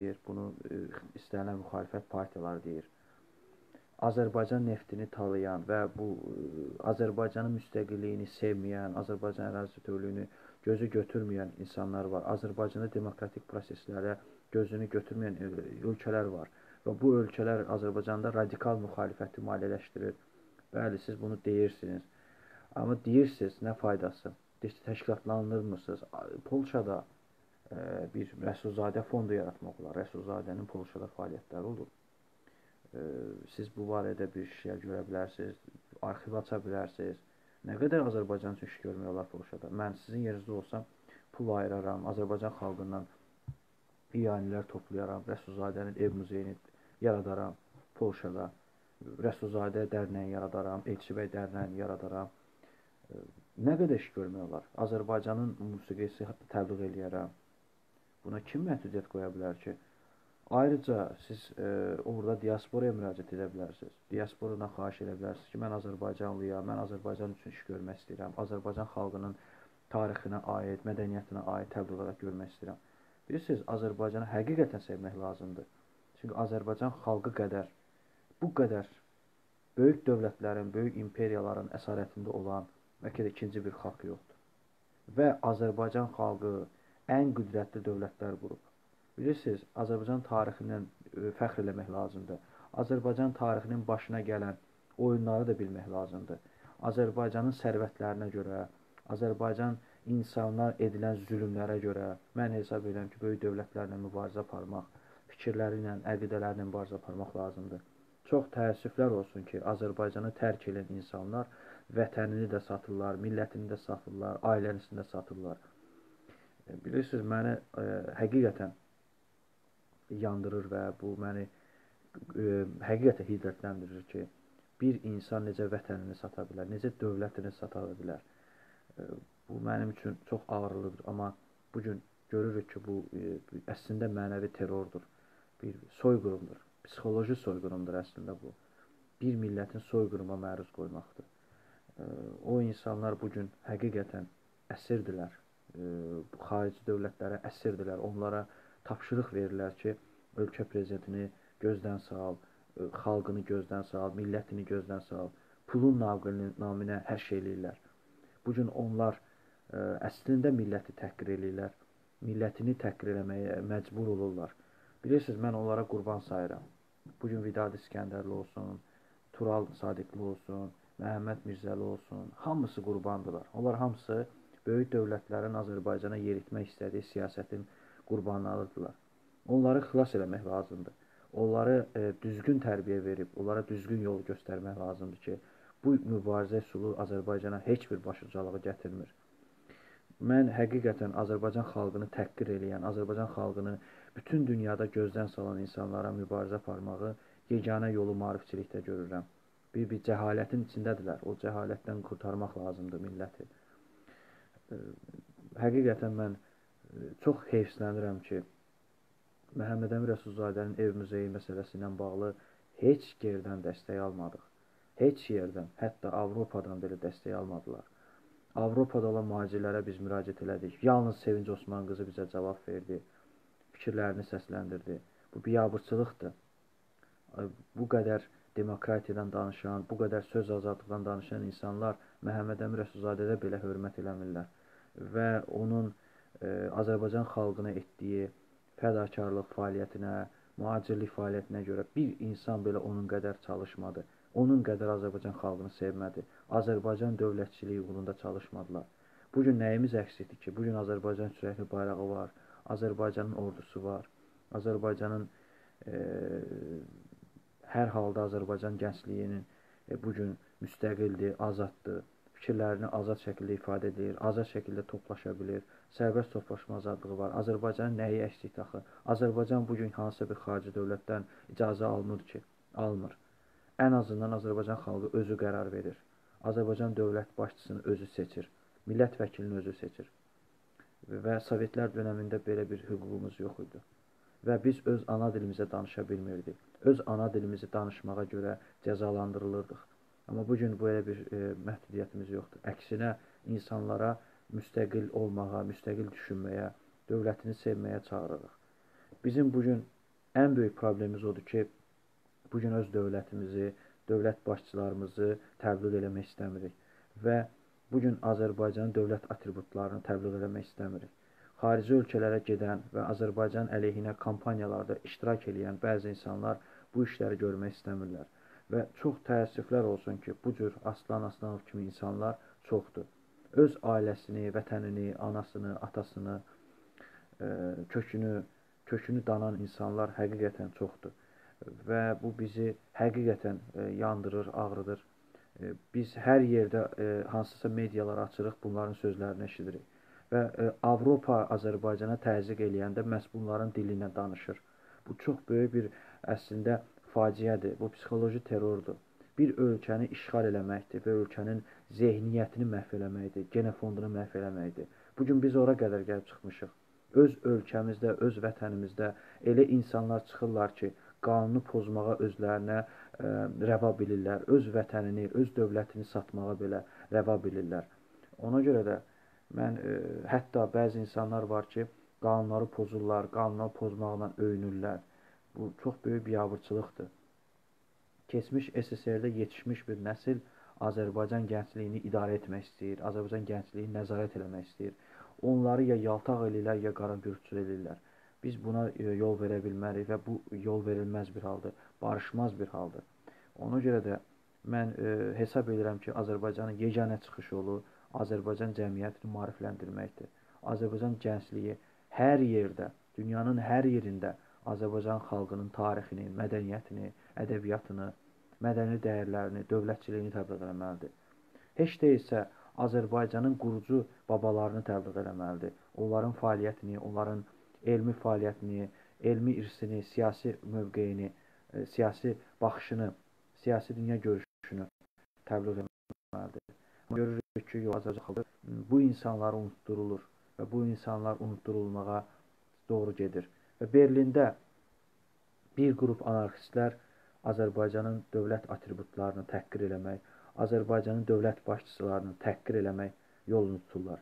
deyir, bunu e, istənilən müxalifət partiyaları deyir. Azərbaycan neftini talayan və bu e, Azərbaycanın müstəqilliyini sevməyən, Azərbaycan ərazi bütövlüyünü gözü götürməyən insanlar var. Azərbaycanda demokratik proseslərə gözünü götürməyən ölkələr var. Və bu ölkələr Azərbaycanda radikal müxalifəti maliyyələşdirir. Bəli, siz bunu deyirsiniz. Amma deyirsiniz, nə faydası? Təşkilatlandırmırsınız. Polşada e, bir Rəsulzadə fondu yaratmaq olar. Rəsulzadənin Polşada fəaliyyətləri olur. E, siz bu barədə bir şey görə bilərsiniz, arxiv aça bilərsiniz. Nə qədər Azərbaycan üçün iş görmək olar Polşada? Mən sizin yerinizdə olsam pul ayıraram, Azərbaycan xalqından iyanilər toplayaram, Rəsulzadənin ev muzeyini yaradaram Polşada. Rəsulzadə dərnəyi yaradaram, Elçibəy dərnəyini yaradaram. Nə qədər iş görmək olar? Azərbaycanın musiqisi təbliğ eləyərəm. Buna kim məhdudiyyət qoya bilər ki? Ayrıca siz e, orada diasporaya müraciət edə bilərsiniz. Diasporadan xahiş edə bilərsiniz ki, mən Azərbaycanlıyam, mən Azərbaycan üçün iş görmək istəyirəm. Azərbaycan xalqının tarixinə aid, mədəniyyətinə aid təbliğat görmək istəyirəm. Bilirsiniz, Azərbaycanı həqiqətən sevmək lazımdır. Çünki Azərbaycan xalqı qədər, bu qədər böyük dövlətlərin, böyük imperiyaların əsarətində olan bəlkə də ikinci bir xalq yoxdur. Və Azərbaycan xalqı ən qüdrətli dövlətlər qurub. Bilirsiniz, Azərbaycan tarixindən e, fəxr eləmək lazımdır. Azərbaycan tarixinin başına gələn oyunları da bilmək lazımdır. Azərbaycanın sərvətlərinə görə, Azərbaycan insanlar edilən zülmlərə görə mən hesab edirəm ki, böyük dövlətlərlə mübarizə aparmaq fikirləri ilə, əqidələri ilə mübarizə aparmaq lazımdır. Çox təəssüflər olsun ki, Azərbaycanı tərk edən insanlar vətənini də satırlar, millətini də satırlar, ailəsini də satırlar. E, bilirsiniz, məni ə, e, həqiqətən yandırır və bu məni ə, e, həqiqətən hiddətləndirir ki, bir insan necə vətənini sata bilər, necə dövlətini sata bilər. Ə, bu mənim üçün çox ağrılıdır, amma bu gün görürük ki, bu ə, əslində mənəvi terrordur bir soyqırımdır. Psixoloji soyqırımdır əslində bu. Bir millətin soyqırıma məruz qoymaqdır. O insanlar bu gün həqiqətən əsirdirlər. Xarici dövlətlərə əsirdirlər. Onlara tapşırıq verirlər ki, ölkə prezidentini gözdən sal, xalqını gözdən sal, millətini gözdən sal. Pulun naminə hər şey eləyirlər. Bu gün onlar əslində milləti təhqir eləyirlər. Millətini təhqir eləməyə məcbur olurlar. Bilirsiniz, mən onlara qurban sayıram. Bugün Vidad İskəndərli olsun, Tural Sadiqli olsun, Məhəmməd Mirzəli olsun, hamısı qurbandılar. Onlar hamısı böyük dövlətlərin Azərbaycana yeritmək istədiyi siyasətin qurbanlarıdırlar. Onları xilas eləmək lazımdır. Onları e, düzgün tərbiyə verib, onlara düzgün yol göstərmək lazımdır ki, bu mübarizə üsulu Azərbaycana heç bir başıcalığı gətirmir. Mən həqiqətən Azərbaycan xalqını təhqir eləyən, Azərbaycan xalqını bütün dünyada gözdən salan insanlara mübarizə aparmağı yeganə yolu maarifçilikdə görürəm. Bir bir cəhalətin içindədirlər. O cəhalətdən qurtarmaq lazımdır milləti. Həqiqətən mən çox heyfslənirəm ki, Məhəmməd Əmin Rəsulzadənin ev muzeyi məsələsi ilə bağlı heç yerdən dəstək almadıq. Heç yerdən, hətta Avropadan belə dəstək almadılar. Avropada olan mühacirlərə biz müraciət elədik. Yalnız Sevinc Osman qızı bizə cavab verdi fikirlərini səsləndirdi. Bu biabırçılıqdır. Bu qədər demokratiyadan danışan, bu qədər söz azadlıqdan danışan insanlar Məhəmməd Əmir Rəsulzadədə belə hörmət eləmirlər və onun e, Azərbaycan xalqına etdiyi fədakarlıq fəaliyyətinə, mühacirlik fəaliyyətinə görə bir insan belə onun qədər çalışmadı. Onun qədər Azərbaycan xalqını sevmədi. Azərbaycan dövlətçiliyi uğrunda çalışmadılar. Bu gün nəyimiz əksikdir ki, bu gün Azərbaycan sürəkli bayrağı var, Azərbaycanın ordusu var. Azərbaycanın e, hər halda Azərbaycan gəncliyinin e, bu gün müstəqildir, azaddır. Fikirlərini azad şəkildə ifadə edir, azad şəkildə toplaşa bilir. Sərbəst toplaşma azadlığı var. Azərbaycanın nəyi əksik axı? Azərbaycan bu gün hansısa bir xarici dövlətdən icazə almır ki, almır. Ən azından Azərbaycan xalqı özü qərar verir. Azərbaycan dövlət başçısını özü seçir. Millət vəkilini özü seçir və Sovetlər dönəmində belə bir hüququmuz yox idi. Və biz öz ana dilimizə danışa bilmirdik. Öz ana dilimizi danışmağa görə cəzalandırılırdıq. Amma bu gün belə bir e, məhdudiyyətimiz yoxdur. Əksinə insanlara müstəqil olmağa, müstəqil düşünməyə, dövlətini sevməyə çağırırıq. bizim bu gün ən böyük problemimiz odur ki, bu gün öz dövlətimizi, dövlət başçılarımızı təbliğ eləmək istəmirik və bu gün Azərbaycanın dövlət atributlarını təbliğ eləmək istəmirik. Xarici ölkələrə gedən və Azərbaycan əleyhinə kampaniyalarda iştirak edən bəzi insanlar bu işləri görmək istəmirlər. Və çox təəssüflər olsun ki, bu cür Aslan Aslanov kimi insanlar çoxdur. Öz ailəsini, vətənini, anasını, atasını, e, kökünü, kökünü danan insanlar həqiqətən çoxdur. Və bu bizi həqiqətən e, yandırır, ağrıdır. E, biz hər yerdə hansısa medialar açırıq, bunların sözlərini eşidirik. Və Avropa Azərbaycana təzyiq eləyəndə məhz bunların dili ilə danışır. Bu çox böyük bir əslində faciədir. Bu psixoloji terrordur. Bir ölkəni işğal eləməkdir və ölkənin zehniyyətini məhv eləməkdir, genofondunu məhv eləməkdir. Bu gün biz ora qədər gəlib çıxmışıq öz ölkəmizdə, öz vətənimizdə elə insanlar çıxırlar ki, qanunu pozmağa özlərinə ə, e, rəva bilirlər, öz vətənini, öz dövlətini satmağa belə rəva bilirlər. Ona görə də mən e, hətta bəzi insanlar var ki, qanunları pozurlar, qanunları pozmaqla öyünürlər. Bu çox böyük biabırçılıqdır. Keçmiş SSR-də yetişmiş bir nəsil Azərbaycan gəncliyini idarə etmək istəyir, Azərbaycan gəncliyini nəzarət eləmək istəyir onları ya yaltaq eləyirlər, ya qara gürçül eləyirlər. Biz buna e, yol verə bilmərik və bu yol verilməz bir haldır, barışmaz bir haldır. Ona görə də mən e, hesab edirəm ki, Azərbaycanın yeganə çıxış yolu Azərbaycan cəmiyyətini maarifləndirməkdir. Azərbaycan gəncliyi hər yerdə, dünyanın hər yerində Azərbaycan xalqının tarixini, mədəniyyətini, ədəbiyyatını, mədəni dəyərlərini, dövlətçiliyini təbliğ etməlidir. Heç deyilsə Azərbaycanın qurucu babalarını təbliğ eləməlidir. Onların fəaliyyətini, onların elmi fəaliyyətini, elmi irsini, siyasi mövqeyini, e, siyasi baxışını, siyasi dünya görüşünü təbliğ etməlidir. Görürük ki, Azərbaycan xalqı bu insanlar unutdurulur və bu insanlar unutdurulmağa doğru gedir. Və Berlində bir qrup anarxistlər Azərbaycanın dövlət atributlarını təhqir eləmək, Azərbaycanın dövlət başçılarını təhqir eləmək yolunu tuturlar.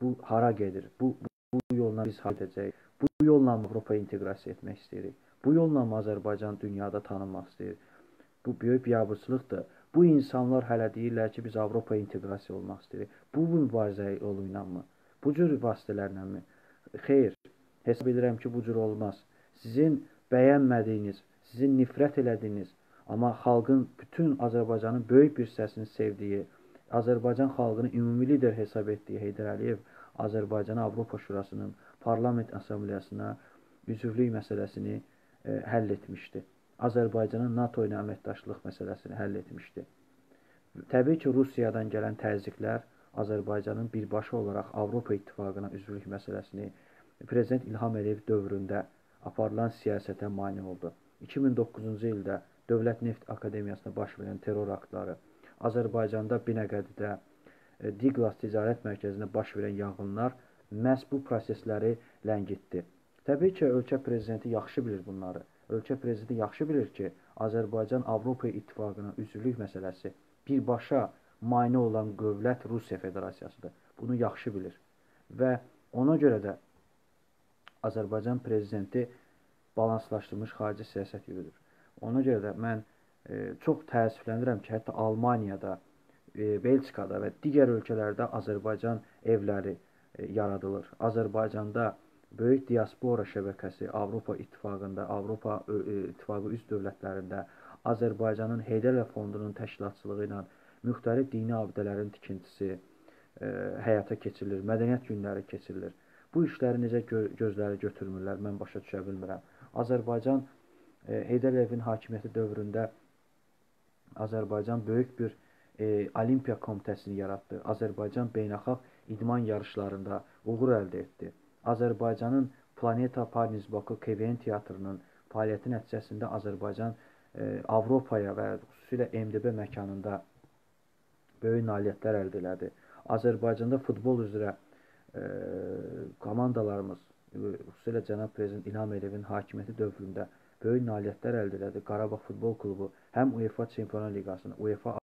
Bu hara gedir? Bu, bu, yolla biz hara edəcəyik? Bu yolla Avropaya inteqrasiya etmək istəyirik. Bu yolla Azərbaycan dünyada tanınmaq istəyir. Bu böyük biabırçılıqdır. Bu insanlar hələ deyirlər ki, biz Avropaya inteqrasiya olmaq istəyirik. Bu mübarizə yolu ilə mi? Bu cür vasitələrlə mi? Xeyr, hesab edirəm ki, bu cür olmaz. Sizin bəyənmədiyiniz, sizin nifrət elədiyiniz, Amma xalqın, bütün Azərbaycanın böyük bir hissəsini sevdiyi, Azərbaycan xalqını ümumi lider hesab etdiyi Heydər Əliyev Azərbaycanı Avropa Şurasının Parlament Assambleyasına üzvlük məsələsini e, həll etmişdi. Azərbaycanın NATO ilə əməkdaşlıq məsələsini həll etmişdi. Təbii ki, Rusiyadan gələn təzyiqlər Azərbaycanın birbaşa olaraq Avropa İttifaqına üzvlük məsələsini Prezident İlham Əliyev dövründə aparılan siyasətə mane oldu. 2009-cu ildə Dövlət Neft Akademiyasında baş verən terror aktları, Azərbaycanda Binəqədidə, e, Diglas Ticarət Mərkəzində baş verən yanğınlar məhz bu prosesləri ləngitdi. Təbii ki, ölkə prezidenti yaxşı bilir bunları. Ölkə prezidenti yaxşı bilir ki, Azərbaycan Avropa İttifaqına üzvlük məsələsi birbaşa mane olan dövlət Rusiya Federasiyasıdır. Bunu yaxşı bilir. Və ona görə də Azərbaycan prezidenti balanslaşdırılmış xarici siyasət yürüdür. Ona görə də mən e, çox təəssüflənirəm ki, hətta Almaniyada, e, Belçikada və digər ölkələrdə Azərbaycan evləri e, yaradılır. Azərbaycanda böyük diaspora şəbəkəsi Avropa İttifaqında, Avropa e, İttifaqı üzv dövlətlərində Azərbaycanın Heydərlə fondunun təşkilatçılığı ilə müxtəlif dini abidələrin tikintisi e, həyata keçirilir, mədəniyyət günləri keçirilir. Bu işləri necə gö gözləri götürmürlər, mən başa düşə bilmirəm. Azərbaycan e, Heydər Əliyevin hakimiyyəti dövründə Azərbaycan böyük bir e, Olimpiya komitəsini yaratdı. Azərbaycan beynəlxalq idman yarışlarında uğur əldə etdi. Azərbaycanın Planeta Paris Baku KVN teatrının fəaliyyəti nəticəsində Azərbaycan e, Avropaya və xüsusilə MDB məkanında böyük nailiyyətlər əldə elədi. Azərbaycanda futbol üzrə e, komandalarımız, xüsusilə cənab prezident İlham Əliyevin hakimiyyəti dövründə böyük nailiyyətlər əldə elədi. Qarabağ Futbol Klubu həm UEFA Çempionlar Liqasını, UEFA